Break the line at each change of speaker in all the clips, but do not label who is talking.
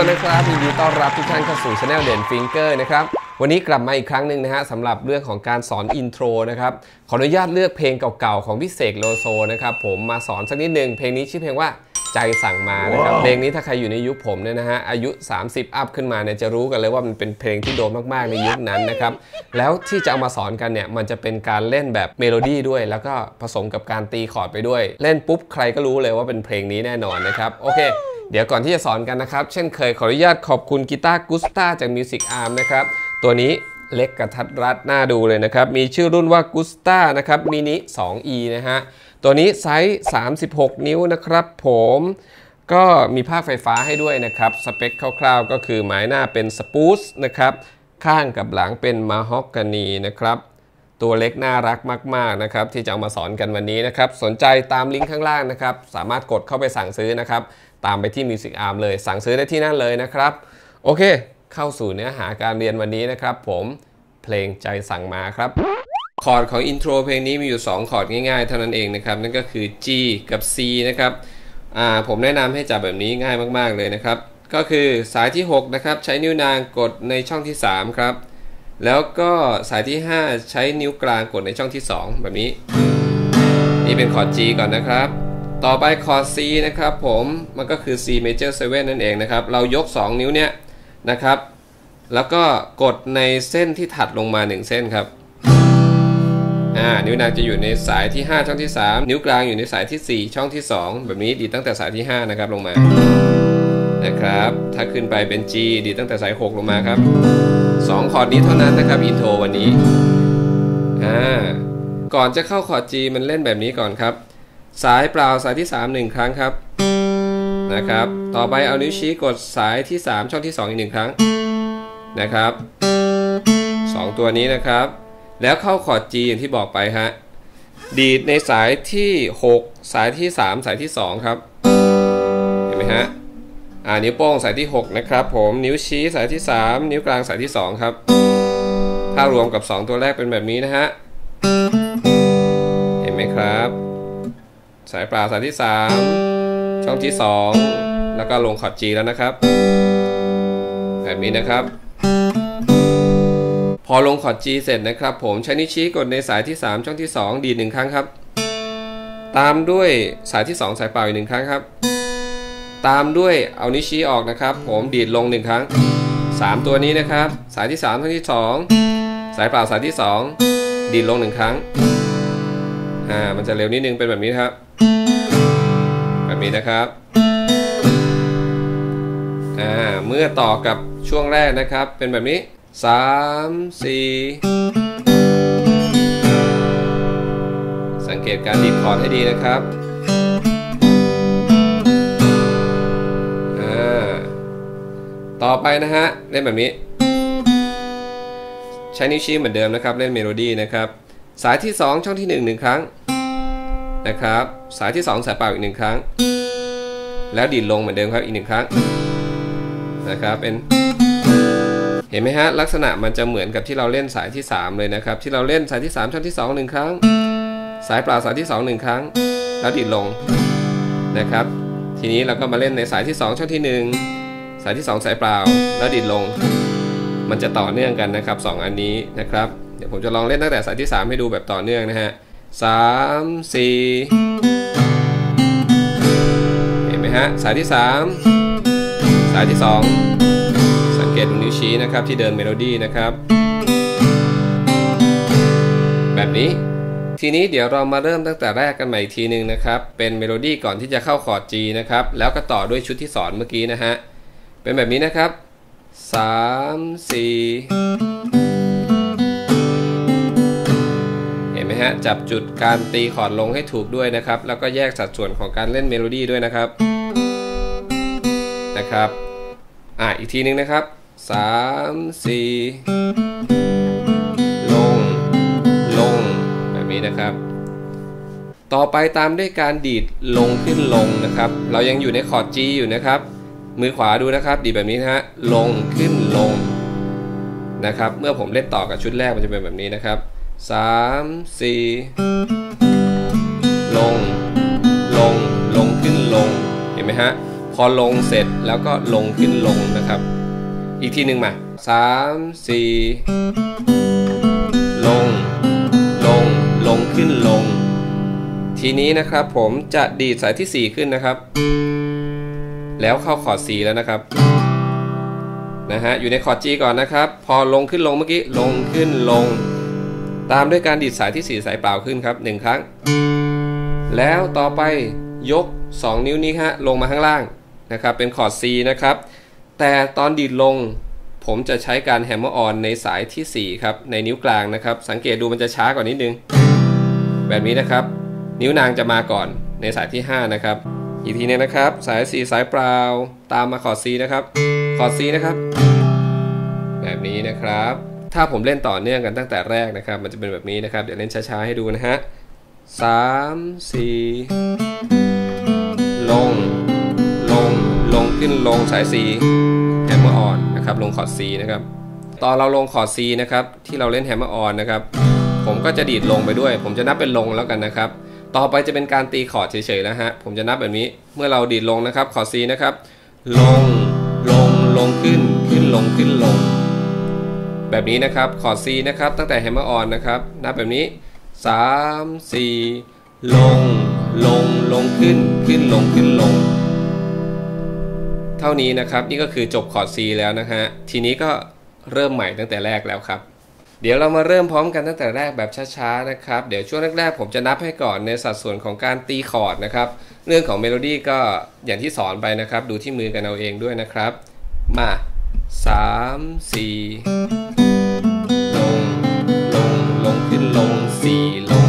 คนนะครับยินดีต้อนรับทุกท่านเข้าสู่ช anel เด่นฟิงเกอร์นะครับวันนี้กลับมาอีกครั้งหนึ่งนะฮะสำหรับเรื่องของการสอน intro นะครับขออนุญาตเลือกเพลงเก่าๆ ของพี่เสกโลโซนะครับผมมาสอนสักนิดหนึ่งเพลงนี้ชื่อเพลงว่าใจสั่งมานะครับเพลงนี้ถ้าใครอยู่ในยุคผมเนี่ยนะฮะอายุ 30 up ขึ้นมาเนี่ยจะรู้กันเลยว่ามันเป็นเพลงที่โดนมากๆในยุคนั้นนะครับแล้วที่จะเอามาสอนกันเนี่ยมันจะเป็นการเล่นแบบเมโลดี้ด้วย แล้วก็ผสมกับการตีคอร์ดไปด้วย เล่นปุ๊บใครก็รู้เลยว่าเป็นเพลงนี้แน่นอนนะครับโอเค เดี๋ยวก่อนที่จะสอนกันนะครับ เช่นเคยขออนุญาตขอบคุณกีตาร์กุสตาจาก Music Arm นะครับ ตัวนี้เล็กกระทัดรัดน่าดูเลยนะครับ มีชื่อรุ่นว่ากุสตานะครับมินิ 2E นะฮะ ตัวนี้ไซส์ 36 นิ้วนะครับผมก็มีภาคไฟฟ้าให้ด้วยนะครับ สเปคคร่าวๆ ก็คือไม้หน้าเป็น spruce นะครับ ข้างกับหลังเป็นมาฮอกกานีนะครับ ตัวเล็กน่ารักมากๆนะครับที่จะเอามาสอนกันวันนี้นะครับสนใจตามลิงก์ข้างล่างนะครับสามารถกดเข้าไปสั่งซื้อนะครับตามไปที่ Music Arm เลยสั่งซื้อได้ที่นั่นเลยนะครับ โอเค เข้าสู่เนื้อหาการเรียนวันนี้นะครับ ผมเพลงใจสั่งมาครับคอร์ดของอินโทรเพลงนี้มีอยู่ 2 คอร์ดง่ายๆ เท่านั้นเองนะครับ นั่นก็คือ G กับ C นะครับผมแนะนำให้จับแบบนี้ง่ายมากๆเลยนะครับ ก็คือสายที่ 6 นะครับ ใช้นิ้วนางกดในช่องที่ 3 ครับ แล้วก็สายที่ 5 ใช้นิ้วกลางกดในช่องที่ 2 แบบนี้ นี่เป็นคอร์ด G ก่อนนะครับ ต่อไปคอร์ด C นะครับผมมันก็คือ C major 7 นั่นเองนะครับ เรายก 2 นิ้วเนี้ยนะครับ แล้วก็กดในเส้นที่ถัดลงมา 1 เส้นครับอ่านิ้วนางจะอยู่ในสายที่ 5 ช่องที่ 3 นิ้วกลางอยู่ในสายที่ 4 ช่องที่ 2 แบบนี้ดีตั้งแต่สายที่ 5 นะครับลงมา นะครับ ถ้าขึ้นไปเป็น G ดีตั้งแต่สาย 6 ลงมาครับ 2 คอร์ดนี้เท่านั้นนะครับ intro วันนี้อ่าก่อนจะเข้าคอร์ด G มันเล่นแบบนี้ก่อนครับ สายเปล่าสายที่ 3 1 ครั้งครับนะครับ ต่อไปเอานิ้วชี้กดสายที่ 3 ช่องที่ 2 อีก1ครั้งนะครับ 2 ตัวนี้นะครับ แล้วเข้าคอร์ด G อย่างที่บอกไปฮะดีดในสายที่ 6 สายที่ 3 สายที่ 2 ครับ เห็นไหมฮะ อ่านิ้วโป้งสายที่ 6 นะครับผมนิ้วชี้สายที่ 3 นิ้วกลางสายที่ 2 ครับ ถ้ารวมกับ 2 ตัวแรกเป็นแบบนี้นะฮะ เห็นไหมครับ สายเปล่าสายที่ 3 ช่องที่ 2 แล้วก็ลงคอด G แล้วนะครับ แบบนี้นะครับ พอลงคอด G เสร็จนะครับ ผมใช้นิ้วชี้กดในสายที่ 3 ช่องที่ 2 ดีดหนึ่งครั้งครับ ตามด้วยสายที่ 2 สายเปล่าอีกหนึ่งครั้งครับ ตามด้วยเอานิ้วชี้ออกนะครับ ผมดีดลงหนึ่งครั้ง 3 ตัวนี้นะครับ สายที่3ช่องที่ 2 สายเปล่าสายที่ 2 ดีดลงหนึ่งครั้งอ่ามันจะเร็วนิดนึงเป็นแบบนี้ครับ แบบนี้นะครับอ่าเมื่อต่อกับช่วงแรกนะครับ เป็นแบบนี้สามสี่สังเกตการดีดคอร์ดให้ดีนะครับ ต่อไปนะฮะ เล่นแบบนี้ ใช้นิ้วชี้เหมือนเดิมนะครับ เล่นเมโลดี้นะครับ สายที่ 2 ช่องที่1 1ครั้งนะครับ สายที่ 2 สายเปล่าอีก1ครั้ง แล้วดีดลงเหมือนเดิมครับอีก1ครั้งนะครับเป็นเห็นไหมฮะลักษณะมันจะเหมือนกับที่เราเล่นสายที่ 3 เลยนะครับ ที่เราเล่นสายที่ 3 ช่องที่2 1 ครั้ง สายเปล่าสายที่ 2 1 ครั้ง แล้วดีดลงนะครับ ทีนี้เราก็มาเล่นในสายที่ 2 ช่องที่ 1 สายที่ 2 สายเปล่าแล้วดีดลง มันจะต่อเนื่องกันนะครับ 2 อันนี้นะครับ เดี๋ยวผมจะลองเล่นตั้งแต่สายที่ 3 ให้ดูแบบต่อเนื่องนะฮะสามสี่เห็นไหมฮะ สายที่ 3 สายที่ 2 สังเกตตรงนิ้วชี้นะครับที่เดินเมโลดี้นะครับ แบบนี้ทีนี้เดี๋ยวเรามาเริ่มตั้งแต่แรกกันใหม่อีกทีหนึ่งนะครับ เป็นเมโลดี้ก่อนที่จะเข้าคอร์ด G นะครับ แล้วก็ต่อด้วยชุดที่สอนเมื่อกี้นะฮะ เป็นแบบนี้นะครับสามสี่เห็นไหมฮะ จับจุดการตีคอร์ดลงให้ถูกด้วยนะครับ แล้วก็แยกสัดส่วนของการเล่นเมโลดี้ด้วยนะครับ นะครับ อะ อีกทีนึงนะครับสามสี่ลง ลง แบบนี้นะครับต่อไปตามด้วยการดีดลงขึ้นลงนะครับ เรายังอยู่ในคอร์ด G อยู่นะครับ มือขวาดูนะครับ ดีแบบนี้นะฮะลงขึ้นลงนะครับ เมื่อผมเล่นต่อกับชุดแรกมันจะเป็นแบบนี้นะครับสามสี่ลง ลง ลงขึ้นลง เห็นไหมฮะ พอลงเสร็จแล้วก็ลงขึ้นลงนะครับ อีกทีหนึ่งมาสามสี่ลง ลง ลงขึ้นลง ทีนี้นะครับผมจะดีดสายที่ 4 ขึ้นนะครับ แล้วเข้าคอร์ด C แล้วนะครับนะฮะอยู่ในคอร์ด G ก่อนนะครับ พอลงขึ้นลงเมื่อกี้ลงขึ้นลง ตามด้วยการดีดสายที่ 4 สายเปล่าขึ้นครับ 1 ครั้ง แล้วต่อไปยก 2 นิ้วนี้ฮะลงมาข้างล่างนะครับเป็นคอร์ด C นะครับ แต่ตอนดีดลงผมจะใช้การ hammer on ในสายที่ 4 ครับ ในนิ้วกลางนะครับ สังเกตดูมันจะช้ากว่านิดนึง แบบนี้นะครับ นิ้วนางจะมาก่อนในสายที่ 5 นะครับ อีกทีนึงนะครับ สาย4สายเปล่าตามมาคอร์ด C นะครับคอร์ด C นะครับ แบบนี้นะครับ ถ้าผมเล่นต่อเนื่องกันตั้งแต่แรกนะครับ มันจะเป็นแบบนี้นะครับ เดี๋ยวเล่นช้าๆให้ดูนะฮะสามสี่ลง ลง ลงขึ้นลงสาย C hammer on นะครับ ลงคอร์ด C นะครับ ตอนเราลงคอร์ด C นะครับ ที่เราเล่น hammer on นะครับ ผมก็จะดีดลงไปด้วย ผมจะนับเป็นลงแล้วกันนะครับ ต่อไปจะเป็นการตีคอร์ดเฉยๆแล้วฮะ ผมจะนับแบบนี้ เมื่อเราดีดลงนะครับ คอร์ด C นะครับ ลง ลง ลงขึ้น ขึ้นลง ขึ้นลง แบบนี้นะครับ คอร์ด C นะครับ ตั้งแต่ hammer on นะครับ นับแบบนี้ 3 4 ลง ลง ลงขึ้น ขึ้นลง ขึ้นลง เท่านี้นะครับ นี่ก็คือจบคอร์ด C แล้วนะฮะ ทีนี้ก็เริ่มใหม่ตั้งแต่แรกแล้วครับ เดี๋ยวเรามาเริ่มพร้อมกันตั้งแต่แรกแบบช้าๆนะครับ เดี๋ยวช่วงแรกๆ ผมจะนับให้ก่อนในสัดส่วนของการตีคอร์ดนะครับ เรื่องของเมโลดี้ก็อย่างที่สอนไปนะครับ ดูที่มือกันเอาเองด้วยนะครับ มา 3 4 ลง ลง ลงขึ้นลง 4 ลง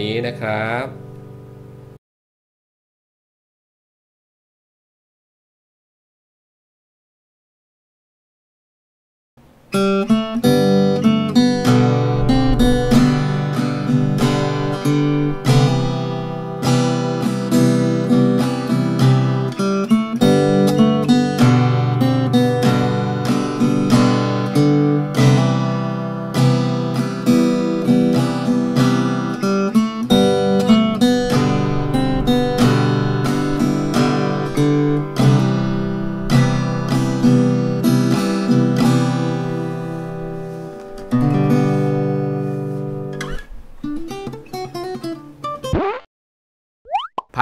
นี้นะครับ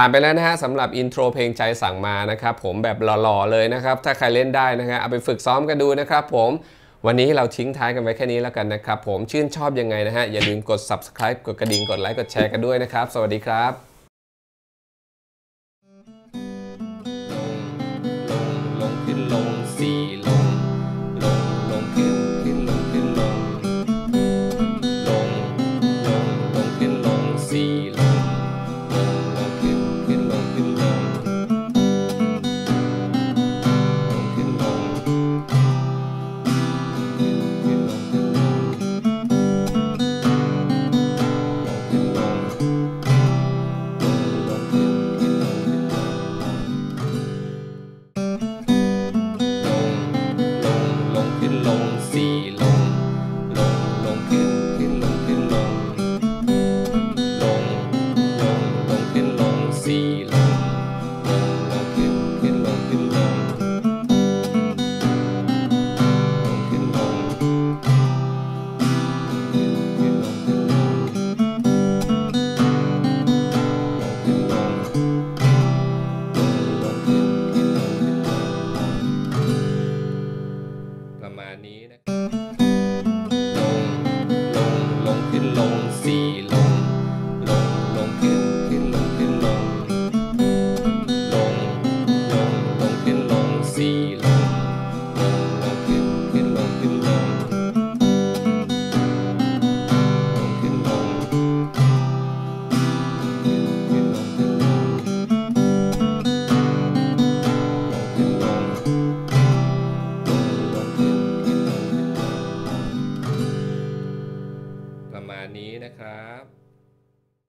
ผ่านไปแล้วนะฮะสำหรับอินโทรเพลงใจสั่งมานะครับผมแบบหล่อๆเลยนะครับ ถ้าใครเล่นได้นะฮะเอาไปฝึกซ้อมกันดูนะครับผมวันนี้เราทิ้งท้ายกันไว้แค่นี้แล้วกันนะครับผมชื่นชอบยังไงนะฮะอย่าลืมกด subscribe กดกระดิ่งกดไลค์กดแชร์กันด้วยนะครับ สวัสดีครับ นี้นะครับ